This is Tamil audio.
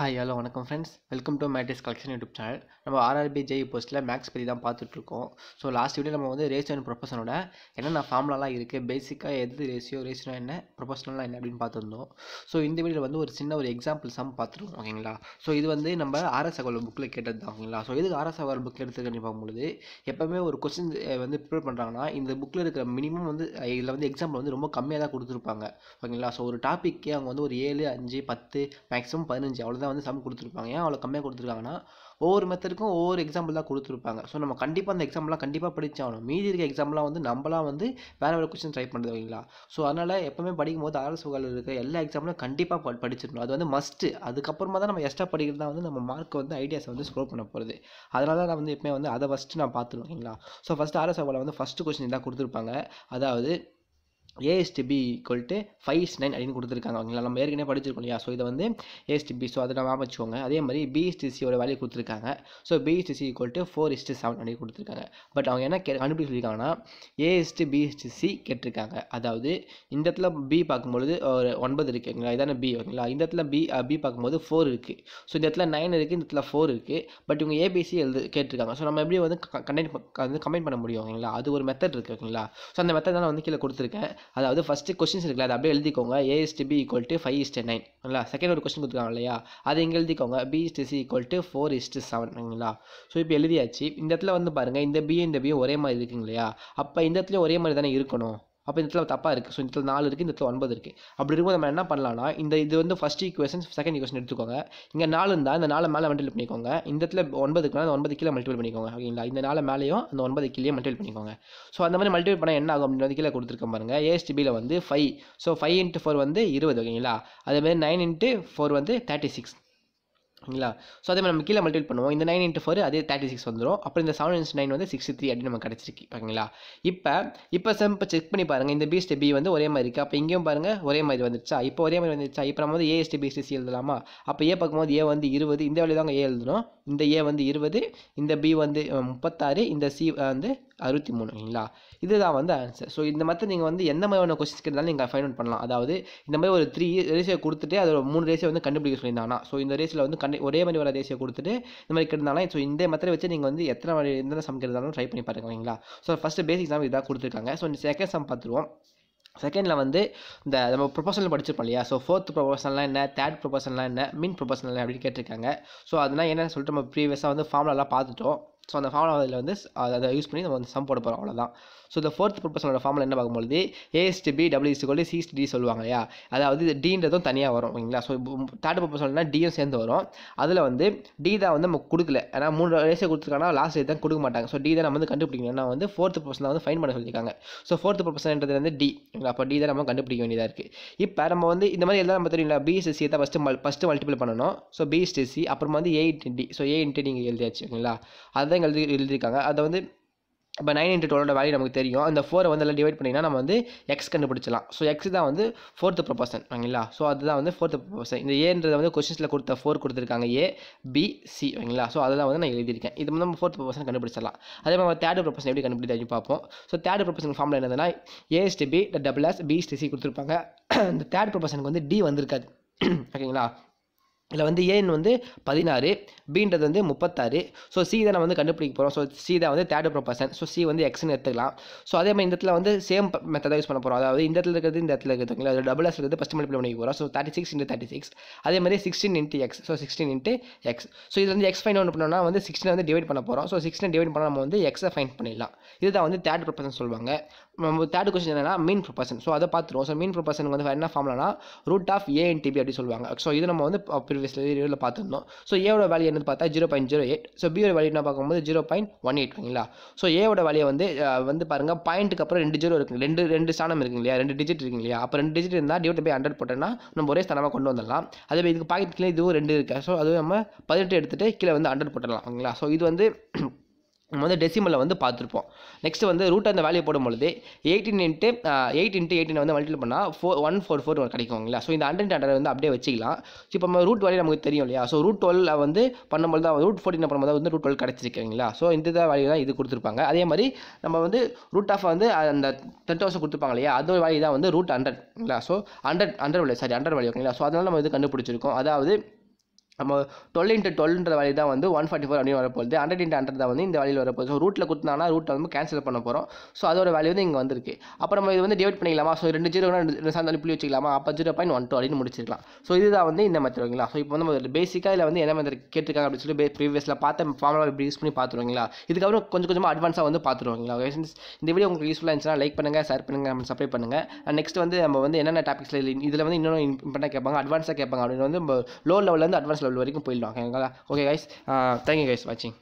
ஹாய் ஹலோ வணக்கம் ஃப்ரெண்ட்ஸ் வெல்கம் டு மேட்டிஸ் கலெக்ஷன் யூடியூப் சேனல் நம்ம ஆர்ஆர்பி ஜெய் போஸ்ட்டில் மேக்ஸ் பற்றி தான் பார்த்துட்ருக்கோம். ஸோ லாஸ்ட் வீடியோ நம்ம வந்து ரேஷியோ அண்ட் ப்ரொஃபஷனோட என்னென்ன ஃபார்ம்லாலாம் இருக்குது பேசிக்காக எது ரேஷியோ ரேஷியோ என்ன ப்ரொஃபஷனலாம் என்ன அப்படின்னு பார்த்துருந்தோம். ஸோ இந்த வீடியோவில் வந்து ஒரு சின்ன ஒரு எக்ஸாம்பிள் சம் பார்த்துருக்கோம் ஓகேங்களா? ஸோ இது வந்து நம்ம ஆர்எஸ் அகவல் புக்கில் கேட்டது தான் ஓகேங்களா? ஸோ எதுக்கு ஆர்எஸ் அகவல் புக்கில் எடுத்துக்கன்னு பார்க்கும்பொழுது எப்போவுமே ஒரு கொஸ்டின் வந்து ப்ரிப்பேர் பண்ணுறாங்கன்னா இந்த புக்கில் இருக்கிற மினிமம் வந்து இதில் வந்து எக்ஸாம்பிள் வந்து ரொம்ப கம்மியாக தான் கொடுத்துருப்பாங்க ஓகேங்களா? ஸோ ஒரு டாப்பிக்கே அவங்க வந்து ஒரு ஏழு அஞ்சு பத்து மேக்ஸிமம் பதினஞ்சு அவ்வளோதான் வந்து சம் கொடுத்துருப்பாங்க. ஏன் அவ்வளோ கம்மியாக கொடுத்துருக்காங்கன்னா ஒவ்வொரு மெத்தடுக்கும் ஒவ்வொரு எக்ஸாம்பிள் தான் கொடுத்துருப்பாங்க. ஸோ நம்ம கண்டிப்பாக அந்த எக்ஸாம்பிளாக கண்டிப்பாக படித்தாகணும் மீதி இருக்க எக்ஸாம்பிளாக வந்து நம்மளாம் வந்து வேறு வேறு கொஸ்டின் ட்ரை பண்ணுறது ஓகேங்களா ஸோ அதனால் எப்போவுமே படிக்கும்போது அரசு ஆர்எஸ் இருக்கிற எல்லா எக்ஸாம்பிளும் கண்டிப்பாக படிச்சிடணும் அது வந்து மஸ்ட்டு அதுக்கப்புறமா தான் நம்ம எக்ஸ்ட்ரா படிக்கிறது தான் வந்து நம்ம மார்க் வந்து ஐடியாஸை வந்து ஸ்கோர் பண்ண போகிறது அதனால தான் நான் வந்து எப்பவுமே வந்து அதை ஃபஸ்ட்டு நான் பார்த்துருவேன் ஓகேங்களா ஸோ ஃபஸ்ட்டு ஆர்எஸ் புகால் வந்து ஃபஸ்ட்டு கொஸ்டின் தான் கொடுத்துருப்பாங்க. அதாவது A is to B equal to five is nine அப்படின்னு கொடுத்துருக்காங்க. ஓகேங்களா நம்ம ஏற்கனவே படிச்சிருக்கோம் இல்லையா? ஸோ இதை வந்து ஏஎஸ்டிபி ஸோ அதை நம்ம வச்சுக்கோங்க. அதே மாதிரி பிஎஸ்டிசியோட வேல்யூ கொடுத்துருக்காங்க. So B is to C equal to four is to seven அப்படின்னு கொடுத்துருக்காங்க. பட் அவங்க என்ன கே கண்டுபிடி சொல்லியிருக்காங்கன்னா ஏஎஸ்டி பிஎஸ்டிசி கேட்டிருக்காங்க. அதாவது இந்த இடத்துல பி பார்க்கும்பொழுது ஒரு ஒன்பது இருக்குது ஓகேங்களா? இதான பி ஓகேங்களா? இந்த இடத்துல பி பி பார்க்கும்போது ஃபோர் இருக்குது ஸோ இந்த இடத்துல நைன் இருக்குது இந்த இடத்துல ஃபோர் இருக்குது பட் இவங்க ஏபிசி எழுது கேட்டிருக்காங்க. ஸோ நம்ம எப்படி வந்து கண்டெக்ட் வந்து கமெண்ட் பண்ண முடியும் ஓகேங்களா? அது ஒரு மெத்தட் இருக்குது ஓகேங்களா? ஸோ அந்த மெத்தட் நான் வந்து கீழே கொடுத்துருக்கேன். அதாவது ஃபஸ்ட்டு கொஸ்டின்ஸ் இருக்குல்ல அதை அப்படியே எழுதிக்கோங்க. A is to B equal to five is to nine ஓகேங்களா? செகண்ட் ஒரு கொஸ்டின் கொடுத்துருக்காங்க இல்லையா? அதை இங்கே எழுதிக்கோங்க. B is to C equal to four is to seven ஓகேங்களா? ஸோ இப்போ எழுதியாச்சு. இந்த இடத்துல வந்து பாருங்கள் இந்த பியும் இந்த பியும் ஒரே மாதிரி இருக்குங்க இல்லையா? அப்போ இந்த இடத்துல ஒரே மாதிரி தானே இருக்கணும். அப்போ இந்த இடத்துல தப்பாக இருக்குது ஸோ இந்த இடத்துல நாலு இருக்குது இந்த இடத்துல ஒன்பது இருக்குது அப்படி இருக்கும்போது நம்ம என்ன பண்ணலாம்னா இந்த இது வந்து ஃபஸ்ட் ஈக்குவேஷன் செகண்ட் ஈக்குவேஷன் எடுத்துக்கோங்க. இங்கே நாலு இருந்தால் இந்த நாலு மேலே மல்டிபிள் பண்ணிக்கோங்க. இந்த இடத்துல ஒன்பதுக்குனா அந்த ஒன்பது கீழே மல்டிபிள் பண்ணிக்கோங்க. ஓகேங்களா? இந்த நாலு மேலேயும் அந்த ஒன்பது கீழே மல்டிபிள் பண்ணிக்கோங்க. ஸோ அந்த மாதிரி மல்டிபிள் பண்ணால் என்ன ஆகும் அப்படின்றது கீழே கொடுத்துருக்க பாருங்க. ஏஎஸ்டிபியில் வந்து five so five into four வந்து இருபது ஓகேங்களா? அதேமாதிரி நைன் இன்ட்டு ஃபோர் வந்து தேர்ட்டி சிக்ஸ் ஓகேங்களா ஸோ அதே மாதிரி நம்ம கீழே மல்டிபிள் பண்ணுவோம். இந்த நைன் இன்ட்டு ஃபோர் அதே தேர்ட்டி சிக்ஸ் வந்துடும் அப்புறம் இந்த செவன் இன்ஸ் நைன் வந்து சிக்ஸ்டி த்ரீ அப்படின்னு நம்ம கிடச்சிருக்கு. ஓகேங்களா இப்போ இப்போ செம் இப்போ செக் பண்ணி பாருங்கள் இந்த பிஎஸ்டி பி வந்து ஒரே மாதிரி இருக்குது அப்போ இங்கேயும் பாருங்கள் ஒரே மாதிரி வந்துருச்சா? இப்போ ஒரே மாதிரி வந்துருச்சா? இப்போ நம்ம வந்து ஏஎஸ்டி பிஎஸ்டி சி எழுதலாமா? அப்போ ஏ பார்க்கும்போது ஏ வந்து இருபது. இந்த வழி தாங்க ஏ எழுதணும். இந்த ஏ வந்து இருபது. இந்த பி வந்து முப்பத்தாறு. இந்த சி வந்து அறுபத்தி மூணு. ஓகேங்களா இதுதான் வந்து ஆன்சர் ஸோ இந்த மாதிரி நீங்கள் வந்து எந்த மாதிரியான கொஸ்டின்ஸ் கேட்டாலும் நீங்கள் ஃபைண்ட் அவுட் பண்ணலாம். அதாவது இந்த மாதிரி ஒரு த்ரீ ரேஷியோ கொடுத்துட்டு அதோட மூணு ரேஷியோ வந்து கண்டுபிடிக்க சொல்லியிருந்தாங்கன்னா. ஸோ இந்த ரேஸில் வந்து கண்டு ஒரே மாதிரி வர ரேஷியோ கொடுத்துட்டு இந்த மாதிரி கேட்டாலும் ஸோ இந்த மெத்தடை வச்சு நீங்கள் வந்து எத்தனை வழி எந்த சமைக்கிறதாலும் ட்ரை பண்ணி பாருங்க ஓகேங்களா? ஸோ ஃபஸ்ட்டு பேசிக் சம் இதாக கொடுத்துருக்காங்க. ஸோ இந்த செகண்ட் சம் பார்த்துருவோம். செகண்டில் வந்து இந்த நம்ம ப்ரொபோசல் படிச்சிருப்போம் இல்லையா? ஸோ ஃபோர்த் ப்ரொபோசல்லாம் என்ன? தேர்ட் ப்ரொபோசல்லாம் என்ன? மின் ப்ரொபோசல் அப்படின்னு கேட்டிருக்காங்க. ஸோ அதனால் என்னென்னு சொல்லிட்டு நம்ம ப்ரீவியஸாக வந்து ஃபார்ம்லாம் பார்த்துட்டோம். ஸோ அந்த ஃபார்முலாவில் வந்து அதை யூஸ் பண்ணி நம்ம வந்து சம் போட போகிறோம் அவ்வளோதான் ஸோ இந்த ஃபோர்த் ப்ரொபோசலோட ஃபார்மில் என்ன பார்க்கும்போது ஏஎஸ்டிபி டபிள்யூ கொண்டு சிஎஸ்டி சொல்லுவாங்க இல்லையா? அதாவது இது டீன்றதும் தனியாக வரும் ஓகேங்களா ஸோ தேர்ட் ப்ரொபோசல்னா டியும் சேர்ந்து வரும். அதில் வந்து டி தான் வந்து நம்ம கொடுக்கல. ஏன்னா மூணு ரேஸே கொடுத்துருக்காங்கன்னா லாஸ்ட் ரேட் தான் கொடுக்க மாட்டாங்க. ஸோ டி தான் நம்ம வந்து கண்டுபிடிக்கணும் ஏன்னா வந்து ஃபோர்த் ப்ரொபோசல் வந்து ஃபைன் பண்ண சொல்லியிருக்காங்க. ஸோ ஃபோர்த் ப்ரொபோசல்ன்றது வந்து டி அப்போ டி தான் நம்ம கண்டுபிடிக்க வேண்டியதாக இருக்குது இப்போ நம்ம வந்து இந்த மாதிரி எல்லாம் நம்ம தெரியுங்களா பிஎஸ்எஸ்சி தான் ஃபஸ்ட்டு மல் ஃபஸ்ட்டு மல்டிபிள் பண்ணணும். So B is to C அப்புறமா வந்து A D so A into நீங்கள் எழுதியாச்சு ஓகேங்களா அதுதான் எழுதி எழுதியிருக்காங்க. அதை வந்து இப்போ நைன் இன்ட்டு டுவெலோட வேல்யூ நமக்கு தெரியும். அந்த ஃபோரை வந்து எல்லாம் டிவைட் பண்ணிங்கன்னா நம்ம வந்து எக்ஸ் கண்டுபிடிச்சலாம் ஸோ எக்ஸ் தான் வந்து ஃபோர்த்து ப்ரொபோசன் ஓகேங்களா ஸோ அதுதான் வந்து ஃபோர்த்து ப்ரொபோசன் இந்த ஏன்றதை வந்து கொஸ்டின்ஸில் கொடுத்த ஃபோர் கொடுத்துருக்காங்க. ஏ பி சி ஓகேங்களா ஸோ அதெல்லாம் வந்து நான் எழுதியிருக்கேன். இது வந்து நம்ம ஃபோர்த் ப்ரொபோசன் கண்டுபிடிச்சலாம் அதே மாதிரி தேர்ட் ப்ரொபோசன் எப்படி கண்டுபிடிச்சு பார்ப்போம். ஸோ தேர்ட் ப்ரொபோசன் ஃபார்மில் என்னதுன்னா A is to B double is B is to C கொடுத்துருப்பாங்க. இந்த தேர்ட் ப்ரொபோசனுக்கு வந்து டி வந்திருக்காது. ஓகேங்களா? இதில் வந்து ஏன் வந்து பதினாறு பின்றது வந்து முப்பத்தாறு. ஸோ சி தான் வந்து கண்டுபிடிக்க போகிறோம் ஸோ சி தான் வந்து தேர்ட் ப்ரொபர்சன் ஸோ சி வந்து எக்ஸ்னு எடுத்துக்கலாம். ஸோ அதே மாதிரி இந்த இடத்துல வந்து சேம் மெத்தடாக யூஸ் பண்ண போகிறோம் அதாவது இந்த இடத்துல இருக்கிறது இந்த இடத்துல இருக்கிறது அது டபுள் எஸ் இருக்கிறது ஃபஸ்ட் மல்டிபிள் பண்ணிக்க போகிறோம் so thirty six into thirty six அதே மாதிரி sixteen into X so sixteen into X so இது வந்து எக்ஸ் ஃபைன் ஒன்று பண்ணோம்னா வந்து சிக்ஸ்டீன் வந்து டிவைட் பண்ண போகிறோம் ஸோ சிக்ஸ்டீன் டிவைட் பண்ணால் நம்ம வந்து எக்ஸை ஃபைன் பண்ணிடலாம். இதுதான் வந்து தேர்ட் ப்ரொபர்சன் சொல்லுவாங்க. நம்ம தேர்ட் கொஸ்டின் என்னன்னா மீன் ப்ரொபர்சன் ஸோ அதை பார்த்துருவோம். ஸோ மீன் ப்ரொபர்சனுக்கு வந்து என்ன ஃபார்ம்லனா ரூட் ஆஃப் ஏஎன்டிபி அப்படின்னு டிபி அப்படி சொல்லுவாங்க. ஸோ இது நம்ம வந்து ப்ரீவியஸ் வீடியோவில் பார்த்துருந்தோம். ஸோ ஏவோட வேல்யூ என்னது பார்த்தா zero point zero eight so பியோட வேல்யூ நான் பார்க்கும்போது ஜீரோ பாயிண்ட் ஒன் எயிட் ஓகேங்களா ஸோ ஏவோட வேல்யூ வந்து வந்து பாருங்கள் பாயிண்ட்டுக்கு அப்புறம் ரெண்டு ஜீரோ இருக்குது ரெண்டு ரெண்டு ஸ்தானம் இருக்கு இல்லையா? ரெண்டு டிஜிட் இருக்கு இல்லையா? அப்போ ரெண்டு டிஜிட் இருந்தால் டிவைட் பை ஹண்ட்ரட் போட்டோம்னா நம்ம ஒரே ஸ்தானமாக கொண்டு வந்துடலாம். அதே இதுக்கு பாக்கெட் கீழே இதுவும் ரெண்டு இருக்குது ஸோ அதுவும் நம்ம பதினெட்டு எடுத்துகிட்டு கீழே வந்து ஹண்ட்ரட் போட்டுடலாம் ஓகேங்களா? ஸோ இது வந்து நம்ம வந்து டெசிமலில் வந்து பார்த்துருப்போம். நெக்ஸ்ட் வந்து ரூட் அந்த value போடும்பொழுது eighteen into eight into eighteen வந்து மல்டிபிள் பண்ணால் ஃபோர் ஒன் ஃபோர் ஃபோர் கிடைக்குங்களா ஸோ இந்த ஹண்ட்ரட் ஹண்ட்ரட் வந்து அப்படியே வச்சிக்கலாம். ஸோ இப்போ நம்ம ரூட் வேல்யூ நமக்கு தெரியும் இல்லையா? ஸோ ரூட் டுவெல் வந்து பண்ணும்போது தான் ரூட் ஃபோர்டின் பண்ணும்போது வந்து ரூட் டுவெல் கிடச்சிருக்கீங்களா ஸோ இந்த தான் வேல்யூ தான் இது கொடுத்துருப்பாங்க. அதே மாதிரி நம்ம வந்து ரூட் ஆஃப் வந்து அந்த டென் தௌசண்ட் கொடுத்துருப்பாங்க இல்லையா? அதோட வேல்யூ தான் வந்து root ஹண்ட்ரட்ங்களா so hundred hundred value sorry hundred value ஓகேங்களா ஸோ அதனால் நம்ம இது கண்டுபிடிச்சிருக்கோம். அதாவது நம்ம டுவெல் இன்ட்டு டுவெல்ன்ற வழி தான் வந்து ஒன் ஃபார்ட்டி ஃபோர் அப்படின்னு வரப்போகுது. ஹண்ட்ரட் இன்ட்டு ஹண்ட்ரட் தான் வந்து இந்த வழியில் வரப்போகுது. ஸோ ரூட்டில் கொடுத்தாங்கன்னா ரூட்டை வந்து கேன்சல் பண்ண போகிறோம் ஸோ அதோட வேல்யூ வந்து இங்கே வந்திருக்கு. அப்புறம் நம்ம இது வந்து டிவைட் பண்ணிக்கலாமா? ஸோ ரெண்டு ஜீரோ ரெண்டு சார்ந்த புள்ளி வச்சுக்கலாமா? அப்போ ஜீரோ பாயிண்ட் ஒன் டூ அப்படின்னு முடிச்சிருக்கலாம். ஸோ இதுதான் வந்து இந்த மெத்தட் ஓகேங்களா? ஸோ இப்போ வந்து நம்ம பேசிக்காக இதில் வந்து என்ன மாதிரி கேட்டிருக்காங்க அப்படின்னு சொல்லி ப்ரீவியஸில் பார்த்த ஃபார்முலா இப்படி யூஸ் பண்ணி பார்த்துருவீங்களா இதுக்கப்புறம் கொஞ்சம் கொஞ்சமாக அட்வான்ஸாக வந்து பார்த்துருவாங்களா இந்த வீடியோ உங்களுக்கு யூஸ்ஃபுல்லாக இருந்துச்சுன்னா லைக் பண்ணுங்கள் ஷேர் பண்ணுங்கள் நம்ம சப்ளை பண்ணுங்கள் அண்ட் நெக்ஸ்ட் வந்து நம்ம வந்து என்னென்ன டாபிக்ஸில் இதில் வந்து இன்னொன்று இம்பார்ட்டாக கேட்பாங்க அட்வான்ஸாக கேட்பாங்க அப்படின்னு வந்து நம்ம லோ வந்து அட்வான்ஸ் லெவல் வரைக்கும் போயிடலாம் ஓகேங்களா ஓகே கைஸ் தேங்க்யூ கைஸ் வாட்சிங்